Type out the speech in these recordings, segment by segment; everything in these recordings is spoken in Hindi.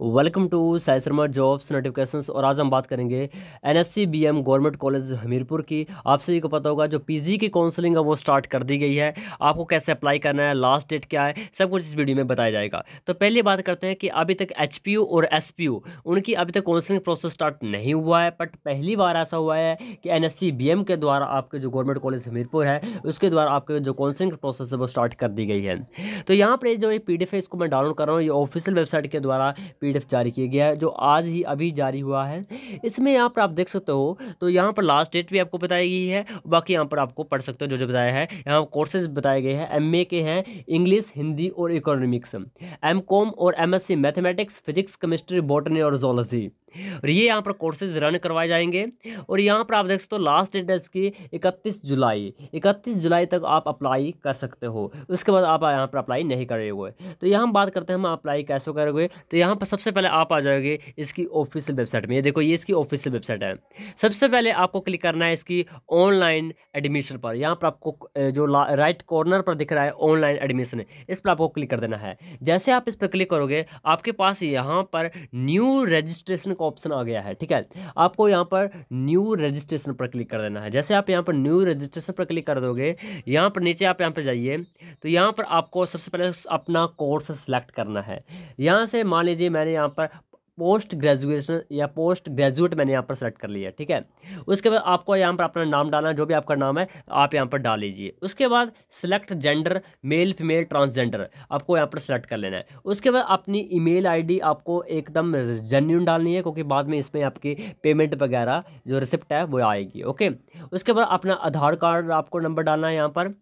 Welcome to Sai Sharma jobs notifications और आज हम बात करेंगे N S C B M government college Hamirpur की। आप सभी को पता होगा जो पीजी की काउंसलिंग है वो स्टार्ट कर दी गई है। आपको कैसे अप्लाई करना है लास्ट डेट क्या है, सब कुछ इस वीडियो में बताया जाएगा। तो पहले बात करते हैं कि अभी तक एच और एस उनकी अभी तक काउंसलिंग प्रोसेस स्टार्ट नहीं हुआ है। बट पहली बार ऐसा हुआ है कि N S C B M के द्वारा आपके जो गवर्नमेंट कॉलेज हमीरपुर है, उसके द्वारा आपके जो काउंसलिंग प्रोसेस है वो स्टार्ट कर दी गई है। तो यहाँ पर जो ये पी है, इसको मैं डाउनलोड कर रहा हूँ। ये ऑफिशियल वेबसाइट के द्वारा पी पीडीएफ जारी किया गया है, जो आज ही अभी जारी हुआ है। इसमें यहाँ पर आप देख सकते हो तो यहाँ पर लास्ट डेट भी आपको बताई गई है, बाकी यहाँ पर आपको पढ़ सकते हो जो जो बताया है। यहाँ कोर्सेज बताए गए हैं एमए के हैं इंग्लिश हिंदी और इकोनॉमिक्स एम और MSc mathematics physics chemistry botany और जोलॉजी और ये यहाँ पर कोर्सेज रन करवाए जाएँगे। और यहाँ पर आप देख सकते हो लास्ट डेट है इसकी, इकतीस जुलाई। इकतीस जुलाई तक आप अप्लाई कर सकते हो। उसके बाद आप यहाँ पर अप्लाई नहीं करोगे। तो यहाँ बात करते हैं, हम अप्लाई कैसे करोगे? तो यहाँ पर सबसे पहले आप आ जाओगे इसकी ऑफिशियल वेबसाइट में। ये देखो, ये इसकी ऑफिशियल वेबसाइट है। सबसे पहले आपको क्लिक करना है इसकी ऑनलाइन एडमिशन पर। यहाँ पर आपको जो राइट कॉर्नर पर दिख रहा है ऑनलाइन एडमिशन इस पर आपको क्लिक कर देना है। जैसे आप इस पर क्लिक करोगे, आपके पास यहाँ पर न्यू रजिस्ट्रेशन का ऑप्शन आ गया है, ठीक है? आपको यहाँ पर न्यू रजिस्ट्रेशन पर क्लिक कर देना है। जैसे आप यहाँ पर न्यू रजिस्ट्रेशन पर क्लिक कर दोगे, यहाँ पर नीचे आप यहाँ पर जाइए तो यहाँ पर आपको सबसे पहले अपना कोर्स सेलेक्ट करना है। यहाँ से मान लीजिए मैंने यहाँ पर पोस्ट ग्रेजुएशन या पोस्ट ग्रेजुएट मैंने यहाँ पर सेलेक्ट कर लिया ठीक है? उसके बाद आपको यहाँ पर अपना नाम डालना जो भी आपका नाम है, आप यहाँ पर डाल लीजिए। उसके बाद select gender male female transgender आपको यहाँ पर सेलेक्ट कर लेना है। उसके बाद अपनी ईमेल आईडी आपको एकदम जेन्यून डालनी है, क्योंकि बाद में इसमें आपकी पेमेंट वगैरह जो रिसिप्ट है वो आएगी ओके उसके बाद अपना आधार कार्ड आपको नंबर डालना है यहाँ पर।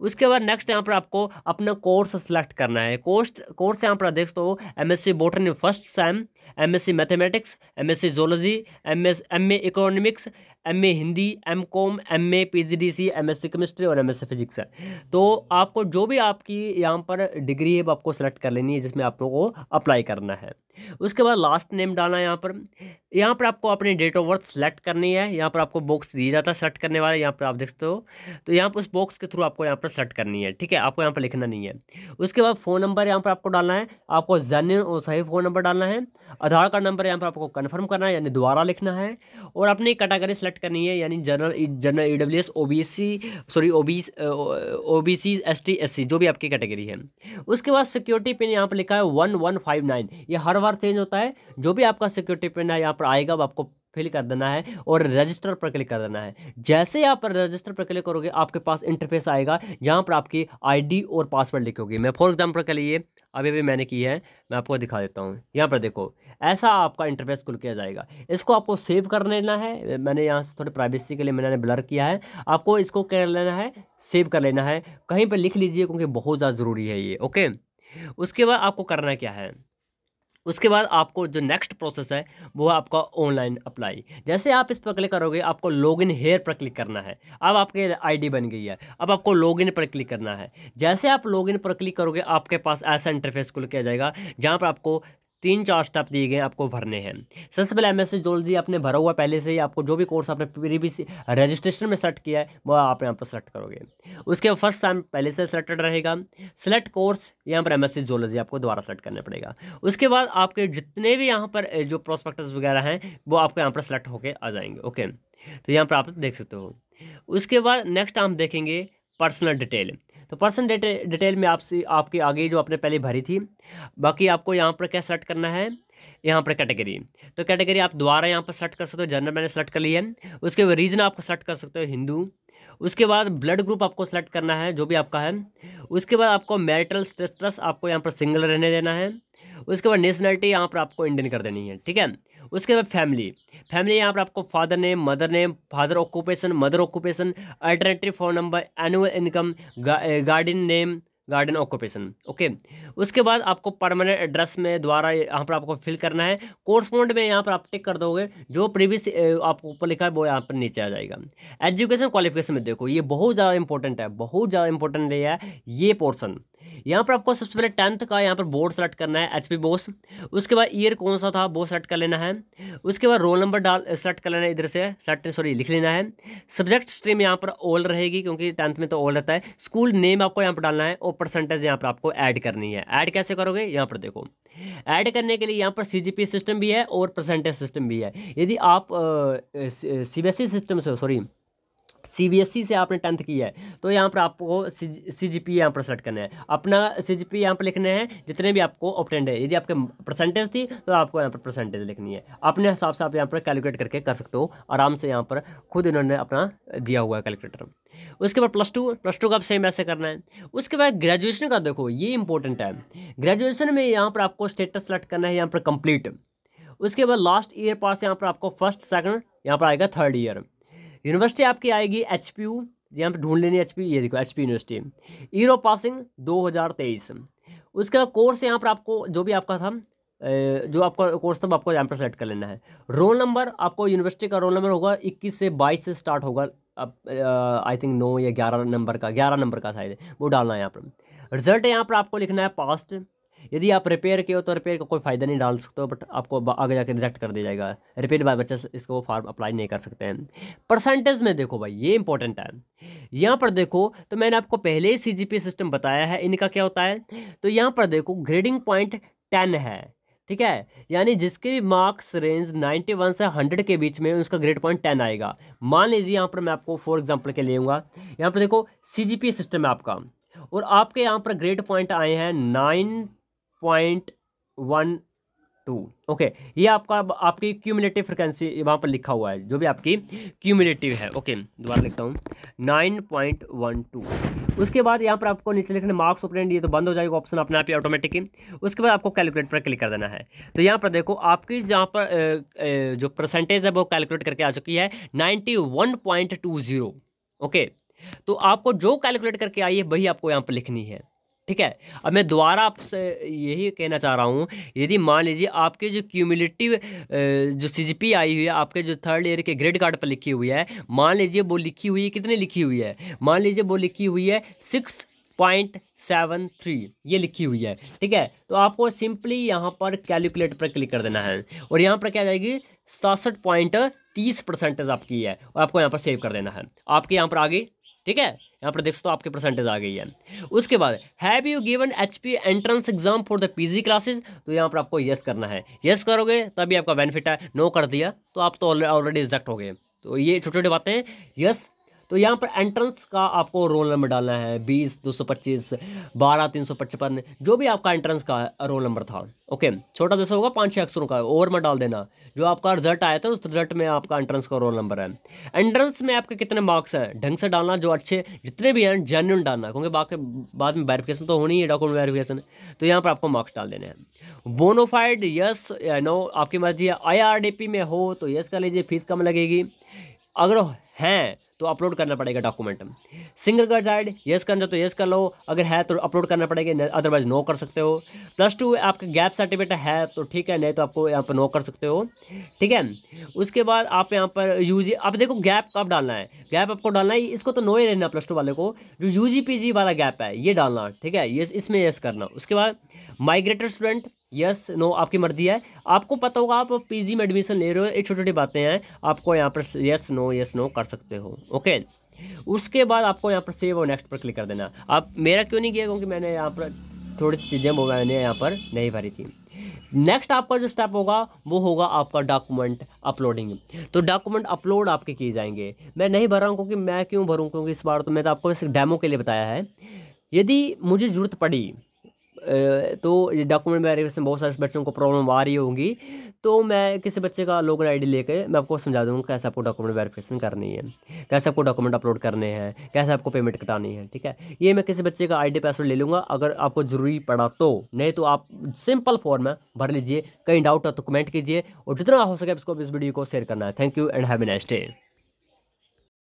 उसके बाद नेक्स्ट यहाँ पर आपको अपना कोर्स सेलेक्ट करना है। कोर्स कोर्स यहाँ पर देख सकते हो M S C botany first sem M S C mathematics M S C zoology M S M A economics M A Hindi M com M A P G D C M S C chemistry और एम एस सी फिजिक्स है। तो आपको जो भी आपकी यहाँ पर डिग्री है, वो आपको सेलेक्ट कर लेनी है, जिसमें आप लोगों को अप्लाई करना है। उसके बाद लास्ट नेम डालना है यहाँ पर। यहाँ पर आपको अपनी डेट ऑफ़ बर्थ सेलेक्ट करनी है। यहाँ पर आपको बॉक्स दिया जाता है सेलेक्ट करने वाला। यहाँ पर आप देखते हो। तो यहाँ पर उस बॉक्स के थ्रू आपको यहाँ पर सेलेक्ट करनी है, ठीक है? आपको यहाँ पर लिखना नहीं है। उसके बाद फ़ोन नंबर यहाँ पर आपको डालना है। आपको जेन्यन और सही फ़ोन नंबर डालना है। आधार कार्ड नंबर यहाँ पर आपको कन्फर्म करना है, यानी दोबारा लिखना है। और अपनी कैटेगरी सेलेक्ट करनी है, यानी general general E W S O B C sorry O B O B C S T S C जो भी आपकी कैटेगरी है। उसके बाद सिक्योरिटी पिन यहाँ पर लिखा है वन वन फाइव नाइन ये हर बार चेंज होता है। जो भी आपका सिक्योरिटी पिन है, यहाँ पर आएगा, वो आपको फिल कर देना है और रजिस्टर पर क्लिक कर देना है। जैसे आप रजिस्टर पर क्लिक करोगे, आपके पास इंटरफेस आएगा यहाँ पर आपकी आईडी और पासवर्ड लिखोगे। मैं फॉर एग्जांपल के लिए अभी अभी मैंने की है, मैं आपको दिखा देता हूँ। यहाँ पर देखो, ऐसा आपका इंटरफेस खुल किया जाएगा। इसको आपको सेव कर लेना है। मैंने यहाँ से थोड़ी प्राइवेसी के लिए मैंने ब्लर किया है। आपको इसको कर लेना है, सेव कर लेना है। कहीं पर लिख लीजिए, क्योंकि बहुत ज़्यादा ज़रूरी है ये, ओके? उसके बाद आपको करना क्या है? उसके बाद आपको जो नेक्स्ट प्रोसेस है, वो है आपका ऑनलाइन अप्लाई जैसे आप इस पर क्लिक करोगे, आपको लॉगिन हेयर पर क्लिक करना है। अब आपके आईडी बन गई है। अब आपको लॉगिन पर क्लिक करना है। जैसे आप लॉगिन पर क्लिक करोगे, आपके पास ऐसा इंटरफेस खुल किया जाएगा, जहाँ पर आपको तीन चार स्टेप दिए गए आपको भरने हैं। सबसे पहले एम जोलजी आपने भरा हुआ, पहले से ही आपको जो भी कोर्स आपने प्रीवियस रजिस्ट्रेशन में सेलेक्ट किया है वो आप यहाँ पर सेलेक्ट करोगे। उसके बाद फ़र्स्ट टाइम पहले से सेलेक्टेड रहेगा। सेलेक्ट कोर्स यहाँ पर एम जोलॉजी आपको दोबारा सेलेक्ट करना पड़ेगा। उसके बाद आपके जितने भी यहाँ पर जो प्रोस्पेक्टस वगैरह हैं, वो आपको यहाँ पर सेलेक्ट होकर आ जाएँगे ओके तो यहाँ पर आप देख सकते हो। उसके बाद नेक्स्ट हम देखेंगे पर्सनल डिटेल तो पर्सन डिटेल में आपसे, आपके आगे जो आपने पहले भरी थी, बाकी आपको यहाँ पर क्या सेलेक्ट करना है? यहाँ पर कैटेगरी। तो कैटेगरी आप दोबारा यहाँ पर सेलेक्ट कर सकते हो, जनरल मैंने सेलेक्ट कर ली है। उसके रीजन आप सेलेक्ट कर सकते हो, हिंदू। उसके बाद ब्लड ग्रुप आपको सेलेक्ट करना है, जो भी आपका है। उसके बाद आपको मैरिटल स्टेटस आपको यहाँ पर सिंगल रहने देना है। उसके बाद नेशनलिटी यहाँ पर आपको इंडियन कर देनी है, ठीक है? उसके बाद फैमिली फैमिली यहाँ पर आपको father name mother name father occupation mother occupation alternative phone number annual income guardian name garden occupation okay उसके बाद आपको परमानेंट एड्रेस में द्वारा यहाँ पर आपको फिल करना है। कोर्स पॉइंट में यहाँ पर आप टिक कर दोगे, जो प्रीवियस आपको ऊपर लिखा है, वो यहाँ पर नीचे आ जाएगा। एजुकेशन क्वालिफिकेशन में देखो, ये बहुत ज़्यादा इंपॉर्टेंट है, बहुत ज़्यादा इंपॉर्टेंट है ये पोर्सन यहाँ पर आपको सबसे पहले टेंथ का यहाँ पर बोर्ड सेलेक्ट करना है एच पी बोस। उसके बाद ईयर कौन सा था, वो सेलेक्ट कर लेना है। उसके बाद रोल नंबर डाल, सेलेक्ट कर लेना है इधर से, सेलेक्ट सॉरी लिख लेना है। सब्जेक्ट स्ट्रीम यहाँ पर ऑल रहेगी, क्योंकि टेंथ में तो ऑल रहता है। स्कूल नेम आपको यहाँ पर डालना है, और परसेंटेज यहाँ पर आपको ऐड करनी है। ऐड कैसे करोगे? यहाँ पर देखो। ऐड करने के लिए यहाँ पर सीजीपी सिस्टम भी है, और परसेंटेज सिस्टम भी है। यदि आप सी बी सिस्टम से sorry C B S E से आपने टेंथ किया है तो यहाँ पर आपको सी जी पी यहाँ पर सेलेक्ट करना है अपना सी जी पी यहाँ पर लिखने हैं जितने भी आपको ऑप्टेंड है यदि आपके परसेंटेज थी तो आपको यहाँ पर परसेंटेज लिखनी है अपने हिसाब से आप यहाँ पर कैलकुलेट करके कर सकते हो आराम से यहाँ पर खुद इन्होंने अपना दिया हुआ है कैलकुलेटर उसके बाद प्लस टू प्लस टू का आप सेम ऐसे करना है उसके बाद ग्रेजुएशन का देखो ये इंपॉर्टेंट है ग्रेजुएशन में यहाँ पर आपको स्टेटस सेलेक्ट करना है यहाँ पर कंप्लीट उसके बाद लास्ट ईयर पास यहाँ पर आपको फ़र्स्ट सेकंड यहाँ पर आएगा थर्ड ईयर यूनिवर्सिटी आपकी आएगी एच पी यू यहाँ पर ढूंढ लेनी एच पी ये देखो H P university. Of passing दो हज़ार तेईस। उसका कोर्स यहाँ पर आपको, जो भी आपका था जो आपका कोर्स था आपको यहाँ पर सेलेक्ट कर लेना है। रोल नंबर आपको यूनिवर्सिटी का रोल नंबर होगा, इक्कीस से बाईस से स्टार्ट होगा, अब आई थिंक नौ या ग्यारह नंबर का, ग्यारह नंबर का शायद, वो डालना है यहाँ पर। रिज़ल्ट यहाँ पर आपको लिखना है पास्ट यदि आप रिपेयर के हो तो रिपेयर का को कोई फ़ायदा नहीं डाल सकते हो बट आपको आगे जाकर रिजेक्ट कर दिया जाएगा। रिपेयर बाय बच्चे इसको फॉर्म अप्लाई नहीं कर सकते हैं। परसेंटेज में देखो भाई, ये इंपॉर्टेंट है। यहाँ पर देखो तो मैंने आपको पहले ही सी सिस्टम बताया है, इनका क्या होता है? तो यहाँ पर देखो ग्रेडिंग पॉइंट टेन है, ठीक है? यानी जिसके भी मार्क्स रेंज 91 से 100 के बीच में, उसका ग्रेड पॉइंट 10 आएगा। मान लीजिए यहाँ पर मैं आपको फॉर एग्जांपल के लिए लूँगा। यहाँ पर देखो सी सिस्टम है आपका। और आपके यहाँ पर ग्रेड पॉइंट आए हैं nine point one two. Okay, ये आपका आपकी क्यूमुलेटिव फ्रिक्वेंसी वहाँ पर लिखा हुआ है, जो भी आपकी क्यूमुलेटिव है। ओके, दोबारा लिखता हूँ। नाइन पॉइंट वन टू उसके बाद यहाँ पर आपको नीचे लिखने मार्क्स ओपन ये तो बंद हो जाएगा ऑप्शन अपने आप ही ऑटोमेटिकली उसके बाद आपको कैलकुलेट पर क्लिक कर देना है। तो यहाँ पर देखो, आपकी जहाँ पर जो परसेंटेज है, वो कैलकुलेट करके आ चुकी है ninety one point two zero okay तो आपको जो कैलकुलेट करके आई है, वही आपको यहाँ पर लिखनी है। ठीक है? अब मैं दोबारा आपसे यही कहना चाह रहा हूँ, यदि मान लीजिए आपके जो क्यूमुलेटिव जो सी आई हुई है, आपके जो थर्ड ईयर के ग्रेड कार्ड पर लिखी हुई है, मान लीजिए वो लिखी हुई है, कितनी लिखी हुई है? मान लीजिए वो लिखी हुई है सिक्स पॉइंट सेवन थ्री ये लिखी हुई है, ठीक है? तो आपको सिंपली यहाँ पर कैलकुलेट पर क्लिक कर देना है, और यहाँ पर क्या जाएगी? सतासठ पॉइंट तीस परसेंटेज आपकी है, और आपको यहाँ पर सेव कर देना है। आपके यहाँ पर आगे ठीक है? यहाँ पर देख सकते हो आपकी परसेंटेज आ गई है। उसके बाद have you given H P entrance exam for the P G classes तो यहाँ पर आपको येस करना है। येस करोगे, तभी आपका बेनिफिट है। नो कर दिया तो आप तो ऑलरेडी रिजेक्ट हो गए। तो ये छोटी छोटी बातें यस तो यहाँ पर एंट्रेंस का आपको रोल नंबर डालना है, बीस, दो सौ पच्चीस, बारह, तीन सौ पचपन, जो भी आपका एंट्रेंस का रोल नंबर था। ओके छोटा जैसा होगा, पाँच छः अक्षरों का ओवर में डाल देना। जो आपका रिज़ल्ट आया था, उस रिज़ल्ट में आपका एंट्रेंस का रोल नंबर है। एंट्रेंस में आपके कितने मार्क्स हैं? ढंग से डालना, जो अच्छे, जितने भी हैं जेन्यून डालना, क्योंकि बाकी, बाद में वेरिफिकेशन तो होनी है डॉक्यूमेंट वेरिफिकेशन तो यहाँ पर आपको मार्क्स डाल देने हैं। बोनोफाइड यस नो आपकी मर्ज़ी है। आई में हो तो यस कर लीजिए फ़ीस कम लगेगी। अगर हैं तो अपलोड करना पड़ेगा document single girl child yes करना तो येस कर लो। अगर है तो अपलोड करना पड़ेगा अदरवाइज़ नो कर सकते हो। प्लस टू आपका गैप सर्टिफिकेट है तो ठीक है, नहीं तो आपको यहाँ पर नो कर सकते हो। ठीक है? उसके बाद आप यहाँ पर यूज़ अब देखो गैप कब डालना है। गैप आपको डालना है, इसको तो नो ही रहना प्लस टू वाले को। जो यू जी वाला गैप है, ये डालना, ठीक है? ये इसमें येस करना। उसके बाद माइग्रेटर स्टूडेंट यस नो आपकी मर्ज़ी है। आपको पता होगा, आप पीजी में एडमिशन ले रहे हो, ये छोटी छोटी बातें हैं। आपको यहाँ पर यस नो यस नो कर सकते हो ओके उसके बाद आपको यहाँ पर सेव और नेक्स्ट पर क्लिक कर देना। आप, मेरा क्यों नहीं किया? क्योंकि मैंने यहाँ पर थोड़ी सी चीज़ें मैंने यहाँ पर नहीं भरी थी। नेक्स्ट आपका जो स्टेप होगा, वो होगा आपका डॉक्यूमेंट अपलोडिंग तो डॉक्यूमेंट अपलोड आपके किए जाएँगे। मैं नहीं भर रहा हूँ क्योंकि मैं क्यों भरूँ? क्योंकि इस बार तो मैं तो आपको इस डेमो के लिए बताया है। यदि मुझे ज़रूरत पड़ी तो डॉक्यूमेंट वेरिफिकेशन बहुत सारे बच्चों को प्रॉब्लम आ रही होंगी। तो मैं किसी बच्चे का लोगन आईडी लेकर मैं आपको समझा दूँगा कैसे आपको डॉक्यूमेंट वेरिफिकेशन करनी है, कैसे आपको डॉक्यूमेंट अपलोड करने हैं, कैसे आपको पेमेंट कटानी है, ठीक है? ये मैं किसी बच्चे का आई डी पासवर्ड ले लूँगा। अगर आपको ज़रूरी पड़ा तो नहीं तो आप सिंपल फॉर्म में भर लीजिए, कहीं डाउट हो तो कमेंट कीजिए और जितना हो सके इसको इस वीडियो को शेयर करना है। Thank you and have a nice day